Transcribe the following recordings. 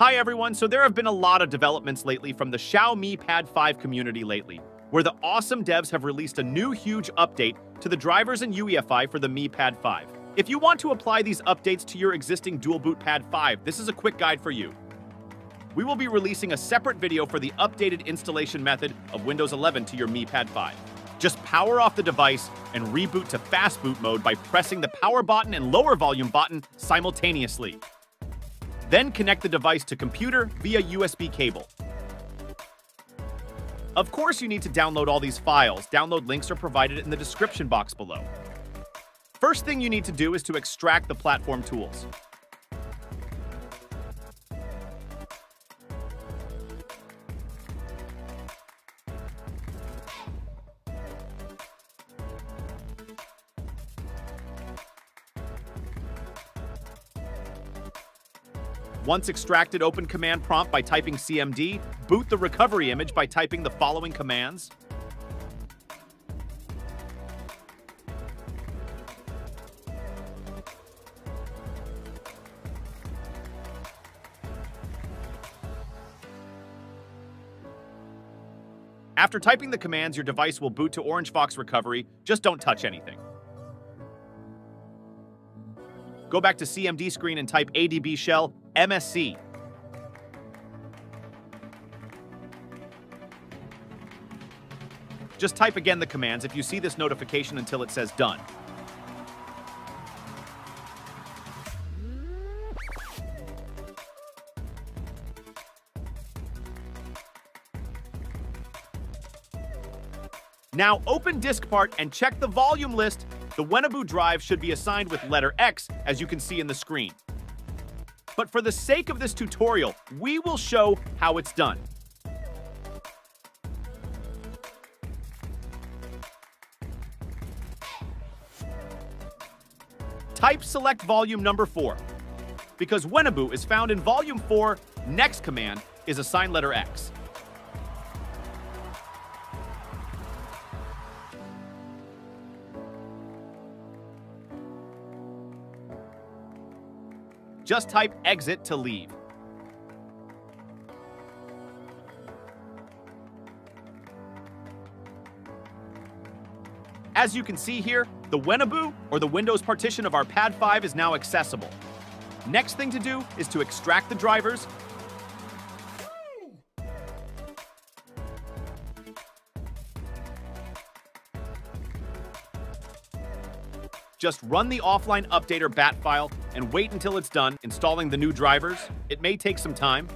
Hi everyone, so there have been a lot of developments lately from the Xiaomi Pad 5 community lately, where the awesome devs have released a new huge update to the drivers and UEFI for the Mi Pad 5. If you want to apply these updates to your existing dual boot Pad 5, this is a quick guide for you. We will be releasing a separate video for the updated installation method of Windows 11 to your Mi Pad 5. Just power off the device and reboot to fast boot mode by pressing the power button and lower volume button simultaneously. Then connect the device to computer via USB cable. Of course, you need to download all these files. Download links are provided in the description box below. First thing you need to do is to extract the platform tools. Once extracted, open command prompt by typing cmd, boot the recovery image by typing the following commands. After typing the commands, your device will boot to OrangeFox Recovery, just don't touch anything. Go back to CMD screen and type ADB shell MSC. Just type again the commands if you see this notification until it says done. Now open DiskPart and check the volume list. The WINNABU drive should be assigned with letter X, as you can see in the screen. But for the sake of this tutorial, we will show how it's done. Type select volume number 4. Because WINNABU is found in volume 4, next command is assign letter X. Just type exit to leave. As you can see here, the WINNABU, or the Windows partition of our Pad 5 is now accessible. Next thing to do is to extract the drivers Just run the offline updater bat file and wait until it's done installing the new drivers. It may take some time.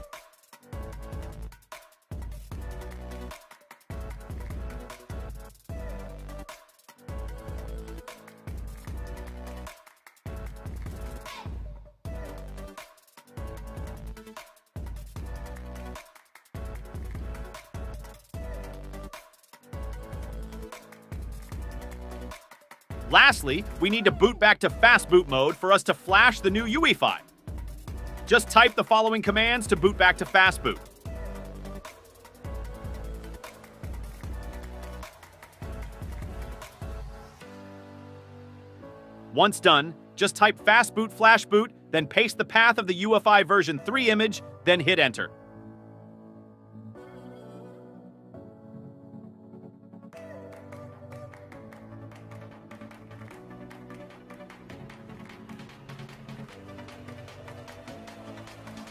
Lastly, we need to boot back to fast boot mode for us to flash the new UEFI. Just type the following commands to boot back to fast boot. Once done, just type fast boot flash boot, then paste the path of the UEFI version 3 image, then hit enter.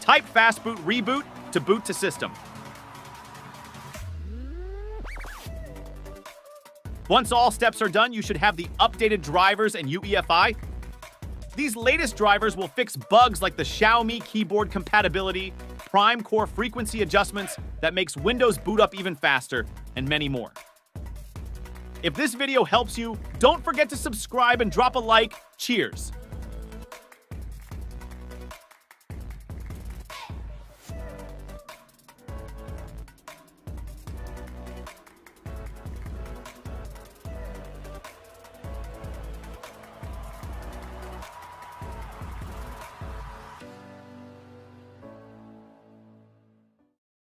Type fastboot reboot to boot to system. Once all steps are done, you should have the updated drivers and UEFI. These latest drivers will fix bugs like the Xiaomi keyboard compatibility, prime core frequency adjustments that makes Windows boot up even faster, and many more. If this video helps you, don't forget to subscribe and drop a like. Cheers!